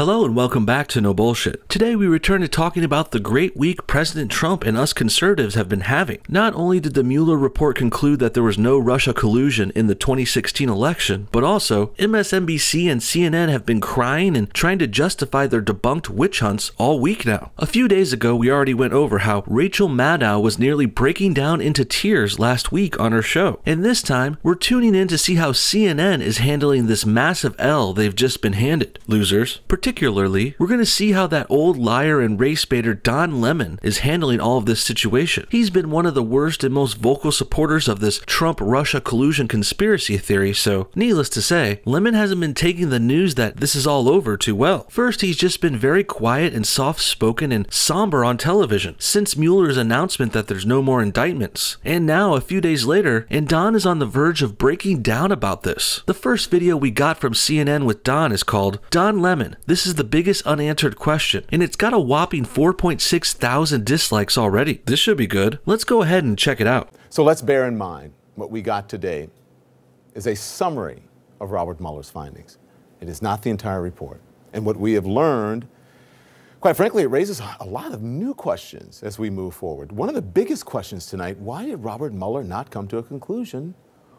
Hello and welcome back to No Bullshit. Today we return to talking about the great week President Trump and us conservatives have been having. Not only did the Mueller report conclude that there was no Russia collusion in the 2016 election, but also MSNBC and CNN have been crying and trying to justify their debunked witch hunts all week now. A few days ago we already went over how Rachel Maddow was nearly breaking down into tears last week on her show. And this time we're tuning in to see how CNN is handling this massive L they've just been handed. Losers. Particularly particularly, we're going to see how that old liar and race baiter Don Lemon is handling all of this situation. He's been one of the worst and most vocal supporters of this Trump Russia collusion conspiracy theory, so needless to say, Lemon hasn't been taking the news that this is all over too well. First, he's just been very quiet and soft spoken and somber on television since Mueller's announcement that there's no more indictments. And now, a few days later, and Don is on the verge of breaking down about this. The first video we got from CNN with Don is called Don Lemon. This is the biggest unanswered question, and it's got a whopping 4.6 thousand dislikes already. This should be good. Let's go ahead and check it out. So let's bear in mind what we got today is a summary of Robert Mueller's findings. It is not the entire report. And what we have learned, quite frankly, it raises a lot of new questions as we move forward. One of the biggest questions tonight why did Robert Mueller not come to a conclusion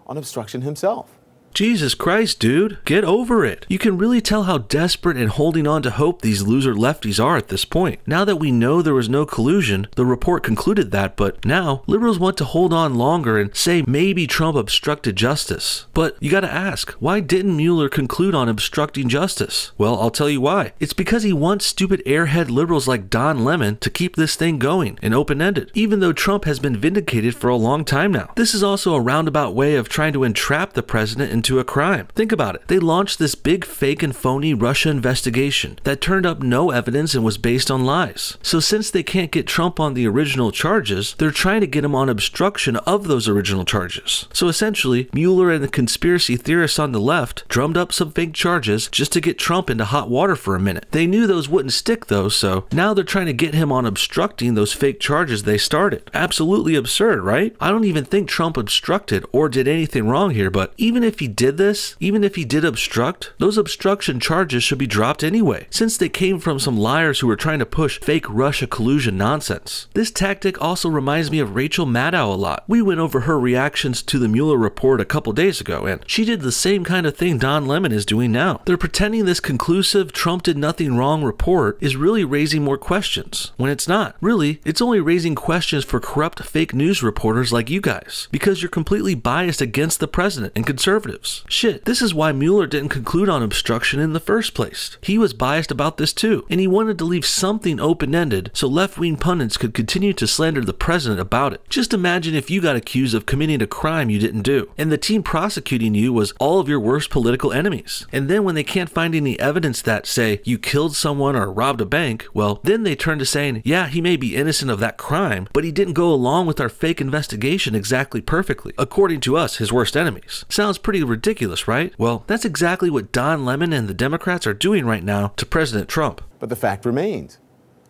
on obstruction himself? Jesus Christ, dude, get over it. You can really tell how desperate and holding on to hope these loser lefties are at this point. Now that we know there was no collusion, the report concluded that, but now liberals want to hold on longer and say maybe Trump obstructed justice. But you gotta ask, why didn't Mueller conclude on obstructing justice? Well, I'll tell you why. It's because he wants stupid airhead liberals like Don Lemon to keep this thing going and open ended, even though Trump has been vindicated for a long time now. This is also a roundabout way of trying to entrap the president into a crime. Think about it. They launched this big fake and phony Russia investigation that turned up no evidence and was based on lies. So since they can't get Trump on the original charges, they're trying to get him on obstruction of those original charges. So essentially, Mueller and the conspiracy theorists on the left drummed up some fake charges just to get Trump into hot water for a minute. They knew those wouldn't stick though, so now they're trying to get him on obstructing those fake charges they started. Absolutely absurd, right? I don't even think Trump obstructed or did anything wrong here, but even if he did this, even if he did obstruct, those obstruction charges should be dropped anyway, since they came from some liars who were trying to push fake Russia collusion nonsense. This tactic also reminds me of Rachel Maddow a lot. We went over her reactions to the Mueller report a couple days ago, and she did the same kind of thing Don Lemon is doing now. They're pretending this conclusive Trump did nothing wrong report is really raising more questions, when it's not. Really, it's only raising questions for corrupt fake news reporters like you guys, because you're completely biased against the president and conservatives. Shit, this is why Mueller didn't conclude on obstruction in the first place. He was biased about this too, and he wanted to leave something open ended so left wing pundits could continue to slander the president about it. Just imagine if you got accused of committing a crime you didn't do, and the team prosecuting you was all of your worst political enemies. And then when they can't find any evidence that, say, you killed someone or robbed a bank, well, then they turn to saying, yeah, he may be innocent of that crime, but he didn't go along with our fake investigation exactly perfectly, according to us, his worst enemies. Sounds pretty ridiculous, right? Well, that's exactly what Don Lemon and the Democrats are doing right now to President Trump. But the fact remains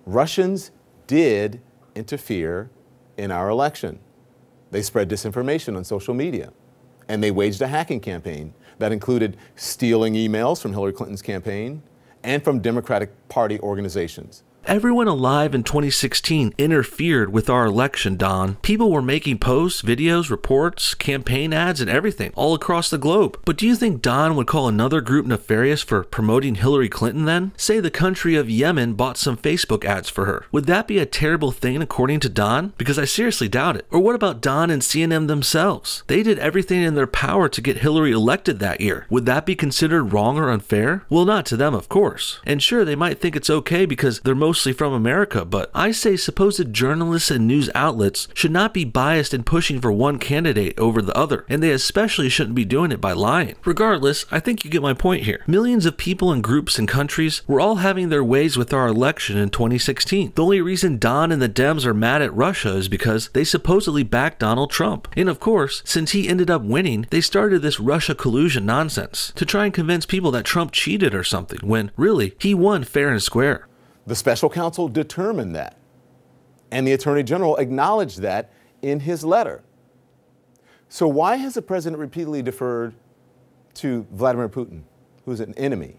Russians did interfere in our election. They spread disinformation on social media, and they waged a hacking campaign that included stealing emails from Hillary Clinton's campaign and from Democratic Party organizations. Everyone alive in 2016 interfered with our election, Don. People were making posts, videos, reports, campaign ads, and everything all across the globe. But do you think Don would call another group nefarious for promoting Hillary Clinton then? Say the country of Yemen bought some Facebook ads for her. Would that be a terrible thing according to Don? Because I seriously doubt it. Or what about Don and CNN themselves? They did everything in their power to get Hillary elected that year. Would that be considered wrong or unfair? Well, not to them, of course. And sure, they might think it's okay because they're most mostly from America, but I say supposed journalists and news outlets should not be biased in pushing for one candidate over the other, and they especially shouldn't be doing it by lying. Regardless, I think you get my point here. Millions of people and groups and countries were all having their ways with our election in 2016. The only reason Don and the Dems are mad at Russia is because they supposedly backed Donald Trump. And of course, since he ended up winning, they started this Russia collusion nonsense to try and convince people that Trump cheated or something, when really, he won fair and square. The special counsel determined that. And the attorney general acknowledged that in his letter. So, why has the president repeatedly deferred to Vladimir Putin, who's an enemy,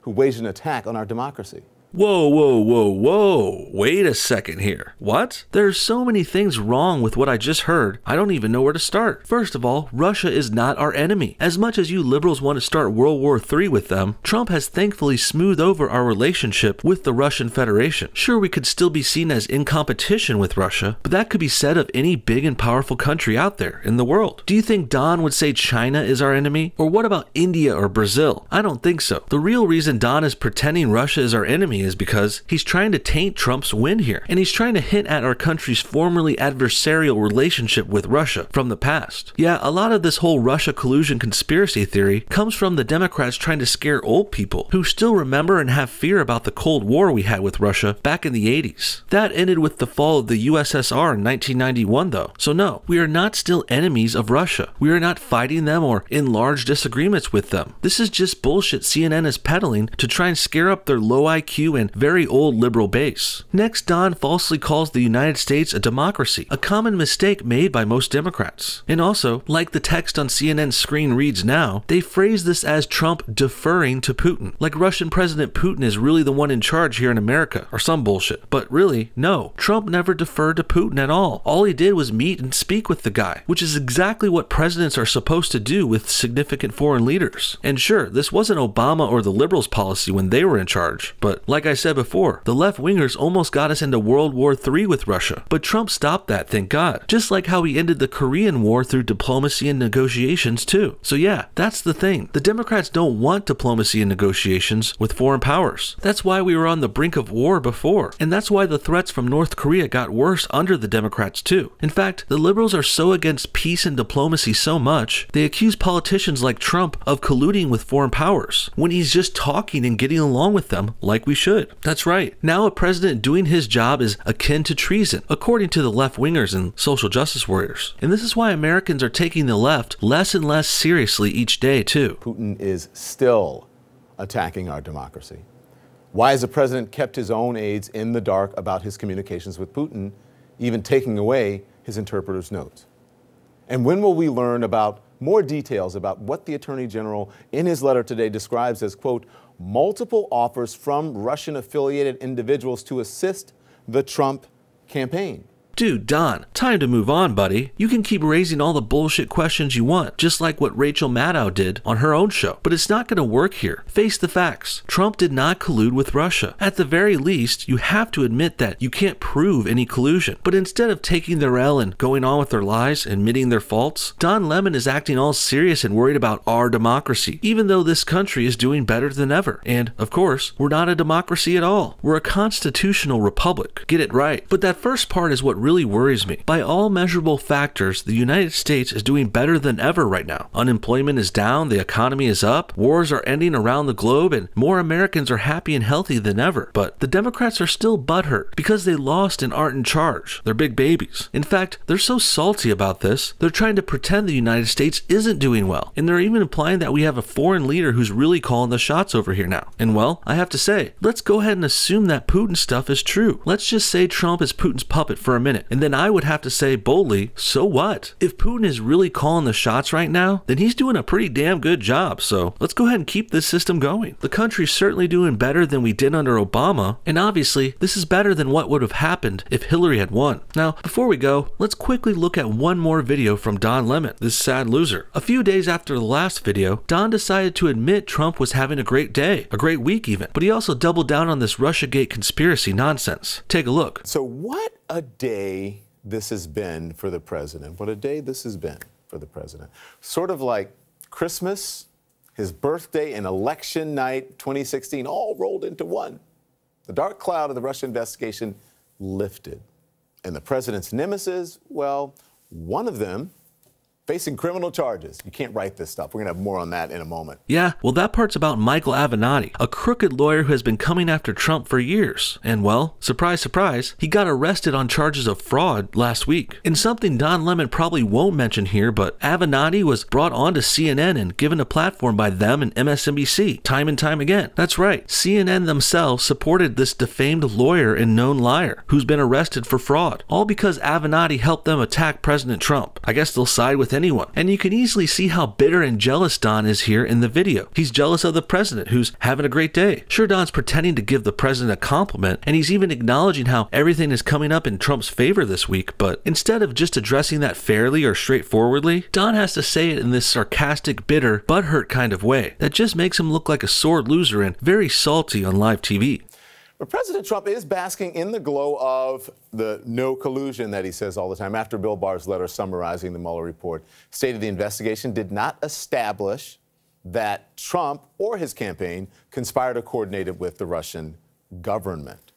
who waged an attack on our democracy. Whoa, whoa, whoa, whoa. Wait a second here. What? There's so many things wrong with what I just heard, I don't even know where to start. First of all, Russia is not our enemy. As much as you liberals want to start World War III with them, Trump has thankfully smoothed over our relationship with the Russian Federation. Sure, we could still be seen as in competition with Russia, but that could be said of any big and powerful country out there in the world. Do you think Don would say China is our enemy? Or what about India or Brazil? I don't think so. The real reason Don is pretending Russia is our enemy is because he's trying to taint Trump's win here, and he's trying to hint at our country's formerly adversarial relationship with Russia from the past. Yeah, a lot of this whole Russia collusion conspiracy theory comes from the Democrats trying to scare old people who still remember and have fear about the Cold War we had with Russia back in the 80s. That ended with the fall of the USSR in 1991, though. So, no, we are not still enemies of Russia. We are not fighting them or in large disagreements with them. This is just bullshit CNN is peddling to try and scare up their low IQ and very old liberal base. Next, Don falsely calls the United States a democracy, a common mistake made by most Democrats. And also, like the text on CNN's screen reads now, they phrase this as Trump deferring to Putin, like Russian President Putin is really the one in charge here in America, or some bullshit. But really, no, Trump never deferred to Putin at all. All he did was meet and speak with the guy, which is exactly what presidents are supposed to do with significant foreign leaders. And sure, this wasn't Obama or the liberals' policy when they were in charge, but like I said before, the left wingers almost got us into World War III with Russia. But Trump stopped that, thank God. Just like how he ended the Korean War through diplomacy and negotiations, too. So, yeah, that's the thing. The Democrats don't want diplomacy and negotiations with foreign powers. That's why we were on the brink of war before. And that's why the threats from North Korea got worse under the Democrats, too. In fact, the liberals are so against peace and diplomacy so much, they accuse politicians like Trump of colluding with foreign powers when he's just talking and getting along with them like we should. That's right. Now a president doing his job is akin to treason, according to the left wingers and social justice warriors. And this is why Americans are taking the left less and less seriously each day, too. Putin is still attacking our democracy. Why has the president kept his own aides in the dark about his communications with Putin, even taking away his interpreter's notes? And when will we learn about more details about what the Attorney General in his letter today describes as, quote, multiple offers from Russian affiliated individuals to assist the Trump campaign. Dude, Don, time to move on, buddy. You can keep raising all the bullshit questions you want, just like what Rachel Maddow did on her own show. But it's not going to work here. Face the facts. Trump did not collude with Russia. At the very least, you have to admit that you can't prove any collusion. But instead of taking their L and going on with their lies, admitting their faults, Don Lemon is acting all serious and worried about our democracy, even though this country is doing better than ever. And, of course, we're not a democracy at all. We're a constitutional republic. Get it right. But that first part is what really worries me. By all measurable factors, the United States is doing better than ever right now. Unemployment is down, the economy is up, wars are ending around the globe, and more Americans are happy and healthy than ever. But the Democrats are still butthurt because they lost and aren't in charge. They're big babies. In fact, they're so salty about this, they're trying to pretend the United States isn't doing well. And they're even implying that we have a foreign leader who's really calling the shots over here now. And well, I have to say, let's go ahead and assume that Putin stuff is true. Let's just say Trump is Putin's puppet for a minute. And then I would have to say boldly, so what? If Putin is really calling the shots right now, then he's doing a pretty damn good job. So let's go ahead and keep this system going. The country's certainly doing better than we did under Obama, and obviously, this is better than what would have happened if Hillary had won. Now, before we go, let's quickly look at one more video from Don Lemon, this sad loser. A few days after the last video, Don decided to admit Trump was having a great day, a great week even, but he also doubled down on this Russiagate conspiracy nonsense. Take a look. So, what a day this has been for the president. What a day this has been for the president. Sort of like Christmas, his birthday, and election night 2016 all rolled into one. The dark cloud of the Russia investigation lifted. And the president's nemesis, well, one of them facing criminal charges. You can't write this stuff. We're going to have more on that in a moment. Yeah, well, that part's about Michael Avenatti, a crooked lawyer who has been coming after Trump for years. And well, surprise, surprise, he got arrested on charges of fraud last week. And something Don Lemon probably won't mention here, but Avenatti was brought onto CNN and given a platform by them and MSNBC time and time again. That's right, CNN themselves supported this defamed lawyer and known liar who's been arrested for fraud, all because Avenatti helped them attack President Trump. I guess they'll side with anyone. And you can easily see how bitter and jealous Don is here in the video. He's jealous of the president, who's having a great day. Sure, Don's pretending to give the president a compliment, and he's even acknowledging how everything is coming up in Trump's favor this week, but instead of just addressing that fairly or straightforwardly, Don has to say it in this sarcastic, bitter, butthurt kind of way that just makes him look like a sore loser and very salty on live TV. But President Trump is basking in the glow of the no collusion that he says all the time. After Bill Barr's letter summarizing the Mueller report stated the investigation did not establish that Trump or his campaign conspired or coordinated with the Russian government.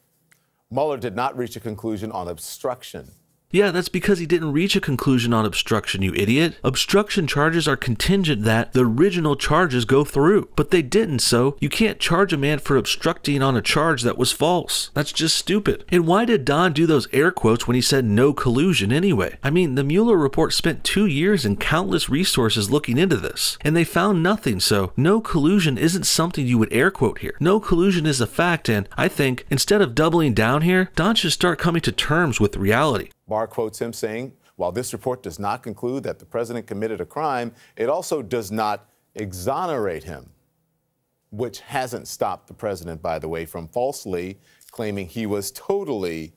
Mueller did not reach a conclusion on obstruction yeah, that's because he didn't reach a conclusion on obstruction, you idiot. Obstruction charges are contingent that the original charges go through, but they didn't, so you can't charge a man for obstructing on a charge that was false. That's just stupid. And why did Don do those air quotes when he said no collusion anyway? I mean, the Mueller report spent two years and countless resources looking into this, and they found nothing, so no collusion isn't something you would air quote here. No collusion is a fact, and I think instead of doubling down here, Don should start coming to terms with reality. Barr quotes him saying, while this report does not conclude that the president committed a crime, it also does not exonerate him, which hasn't stopped the president, by the way, from falsely claiming he was totally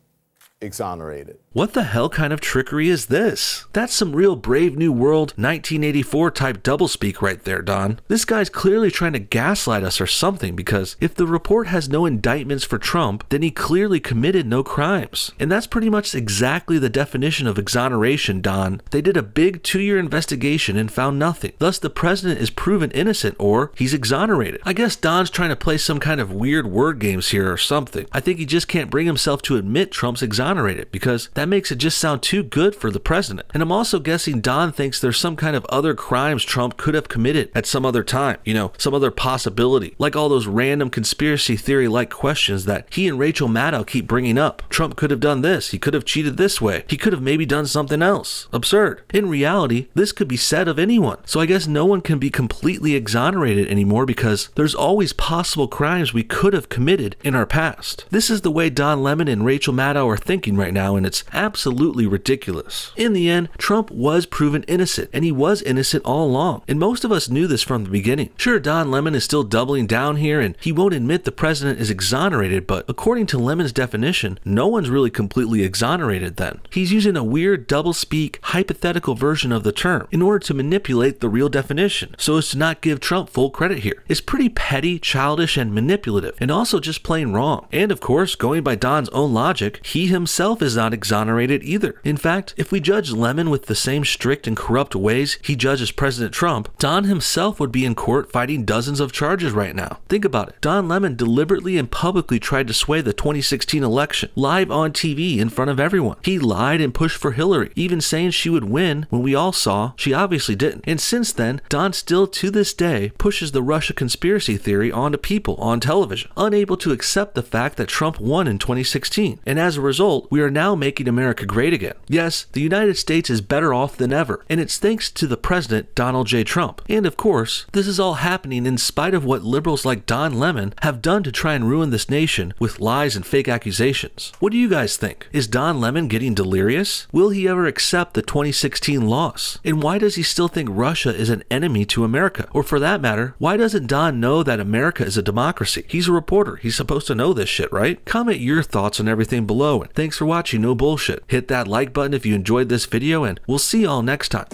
exonerated. What the hell kind of trickery is this? That's some real Brave New World 1984 type doublespeak right there, Don. This guy's clearly trying to gaslight us or something because if the report has no indictments for Trump, then he clearly committed no crimes. And that's pretty much exactly the definition of exoneration, Don. They did a big two year investigation and found nothing. Thus, the president is proven innocent or he's exonerated. I guess Don's trying to play some kind of weird word games here or something. I think he just can't bring himself to admit Trump's exonerated because that makes it just sound too good for the president. And I'm also guessing Don thinks there's some kind of other crimes Trump could have committed at some other time, you know, some other possibility, like all those random conspiracy theory like questions that he and Rachel Maddow keep bringing up. Trump could have done this, he could have cheated this way, he could have maybe done something else. Absurd. In reality, this could be said of anyone. So I guess no one can be completely exonerated anymore because there's always possible crimes we could have committed in our past. This is the way Don Lemon and Rachel Maddow are thinking right now, and it's absolutely ridiculous. In the end, Trump was proven innocent, and he was innocent all along. And most of us knew this from the beginning. Sure, Don Lemon is still doubling down here, and he won't admit the president is exonerated, but according to Lemon's definition, no one's really completely exonerated then. He's using a weird double-speak, hypothetical version of the term in order to manipulate the real definition, so as to not give Trump full credit here. It's pretty petty, childish, and manipulative, and also just plain wrong. And of course, going by Don's own logic, he himself is not exonerated either. In fact, if we judge Lemon with the same strict and corrupt ways he judges President Trump, Don himself would be in court fighting dozens of charges right now. Think about it. Don Lemon deliberately and publicly tried to sway the 2016 election, live on TV in front of everyone. He lied and pushed for Hillary, even saying she would win when we all saw she obviously didn't. And since then, Don still to this day pushes the Russia conspiracy theory onto people on television, unable to accept the fact that Trump won in 2016. And as a result, we are now making America great again. Yes, the United States is better off than ever, and it's thanks to the president, Donald J. Trump. And of course, this is all happening in spite of what liberals like Don Lemon have done to try and ruin this nation with lies and fake accusations. What do you guys think? Is Don Lemon getting delirious? Will he ever accept the 2016 loss? And why does he still think Russia is an enemy to America? Or for that matter, why doesn't Don know that America is a democracy? He's a reporter. He's supposed to know this shit, right? Comment your thoughts on everything below. And thanks for watching No Bullshit. Hit that like button if you enjoyed this video, and we'll see y'all next time.